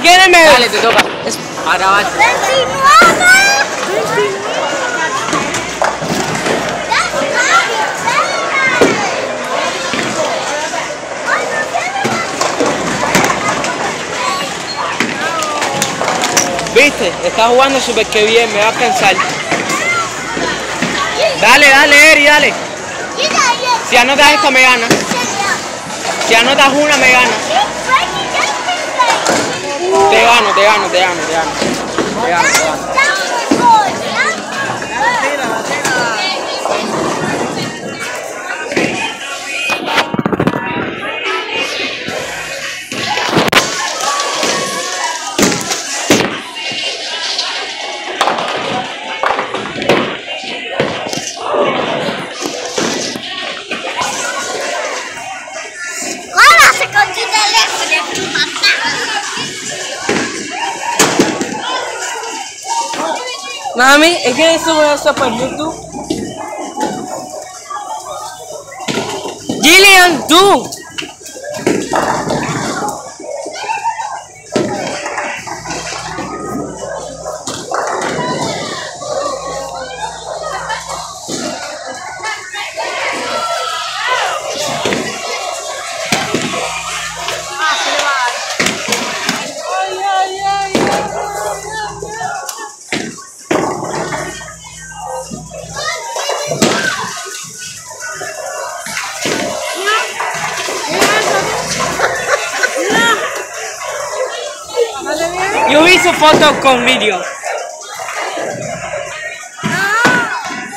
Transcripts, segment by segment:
¿quién me? Dale, te toca. A grabar. Viste, está jugando súper que bien, me va a cansar. Dale, dale, Eri, dale. Si anotas esta, me gana. Si anotas una, me gana. Te gano, te gano, te gano, te gano. Te gano, te gano. Mami, es que sube eso por YouTube. Gillian, tú. Yo hice fotos con vídeos.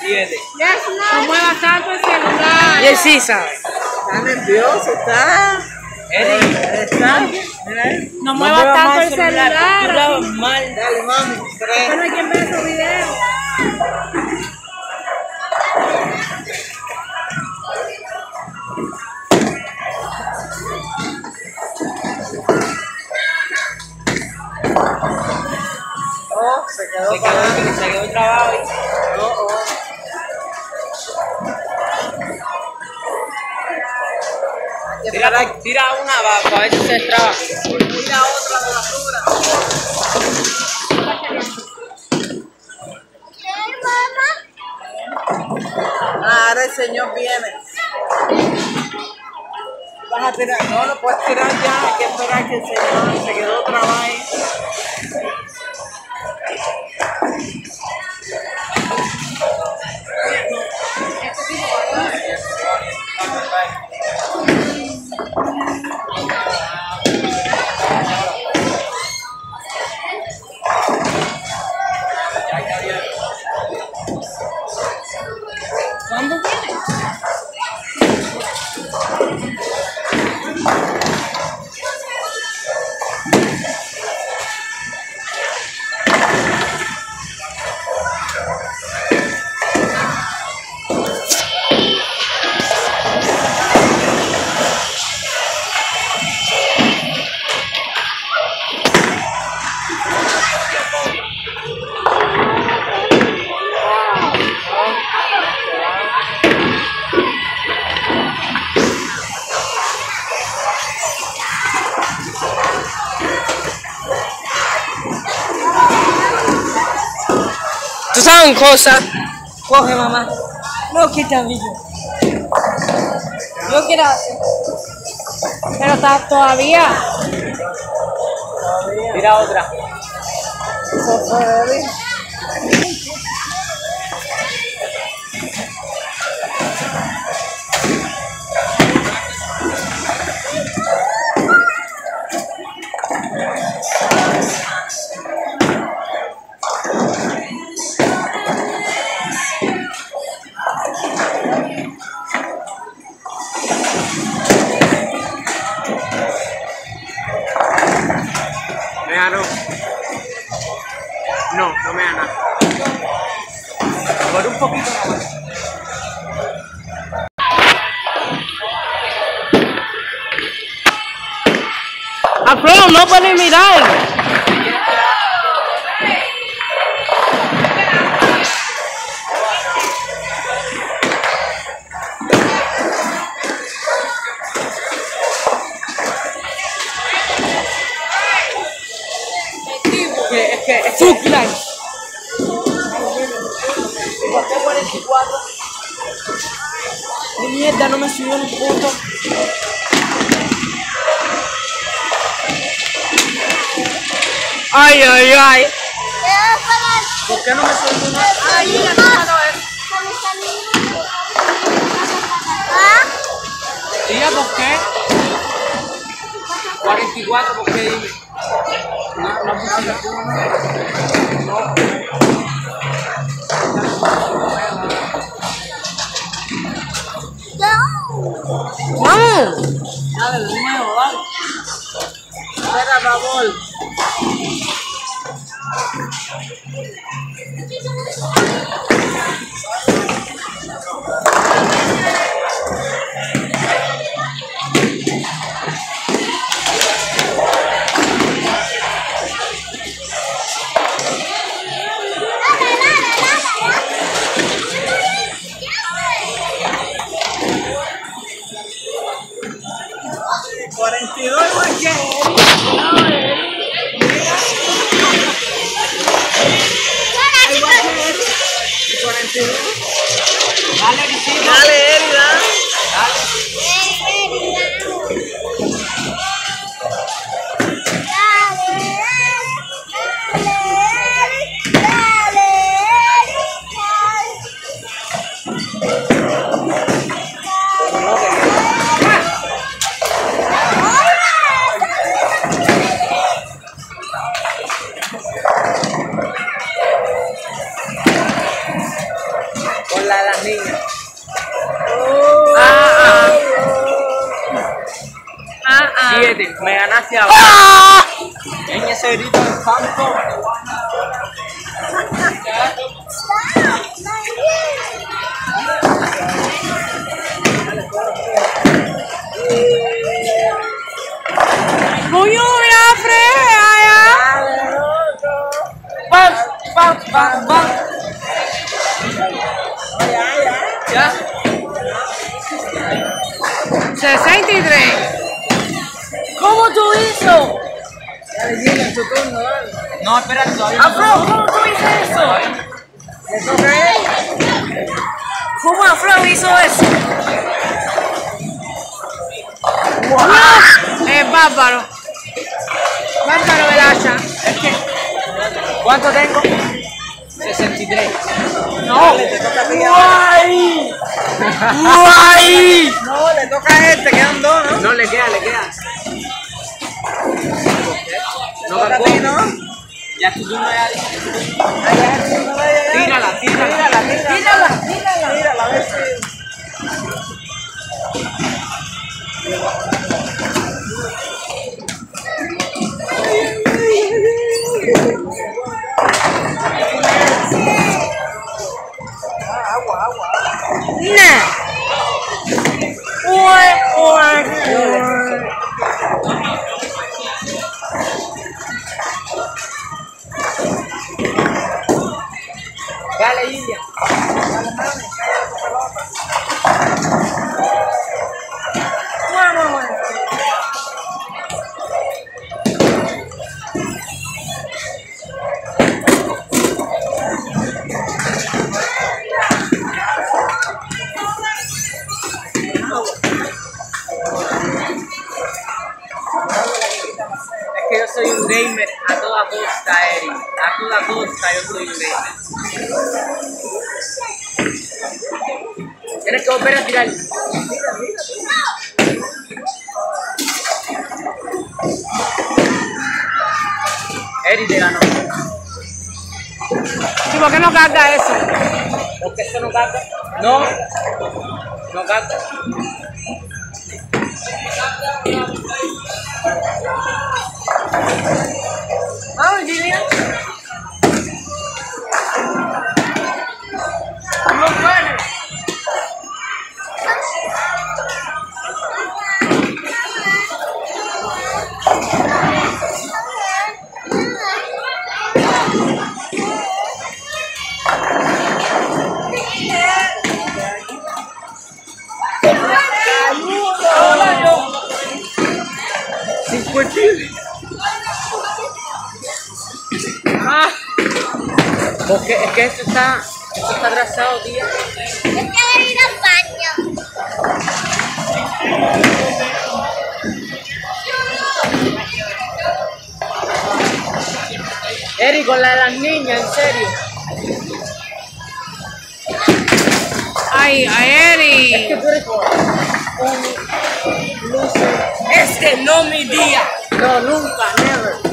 Siete. No muevas tanto el celular. Y él sí sabe. Está nervioso, está. Está. Mira ahí. No muevas tanto el celular. Tú mal. Dale, mami. Hay quien vea su video. Para ver si se traba. Tira otra de. Ah, ahora el señor viene. Vas a tirar. No, lo puedes tirar ya. Hay que esperar que el señor se quedó trabado ¿Tú sabes una cosa? Coge, mamá. No quita el vídeo. Yo quiero hacer. Pero está todavía. Tira otra. Eso fue Alfredo, no puede mirar. Two knives. 24. ¡Oh, mierda! No me subió un punto. ¡Ay, ay, ay! ¿Por qué no me subió una? ¡Ay, ya no me Tía, ¿por qué? 44, ¿por qué? No, no, no, no. Vamos. Dale, de nuevo, dale. Espera, favor. Cuarenta ¿Cómo tú dale. No, espérate, todavía Afro, ¿cómo tú hizo eso? ¿Le toca a él? ¿Cómo Afro hizo eso? Es bárbaro. Bárbaro el hacha. ¿Cuánto tengo? 63. No. ¡Guay! ¡Guay! No, le toca a él, te quedan dos, ¿no? No, le queda, le queda. No ti, ¿no? Ya tu turno ya ella. Tírala, tírala. Tírala, tírala. Tírala, tírala, a ver si... Dale, India. Es que yo soy un gamer a toda costa, Eri. A toda costa yo soy un gamer. Tienes que volver a tirar. Eri te ganó. ¿Y por qué no carga eso? Porque eso no carga. No. No carga. Vamos, Gillian. porque ah. es que esto está, esto está atrasado, tío. Es que ir al baño. Eri, con la de las niñas, en serio. Ay, ay, Eri. Es que tú eres loser. Este no mi día. No, nunca, never.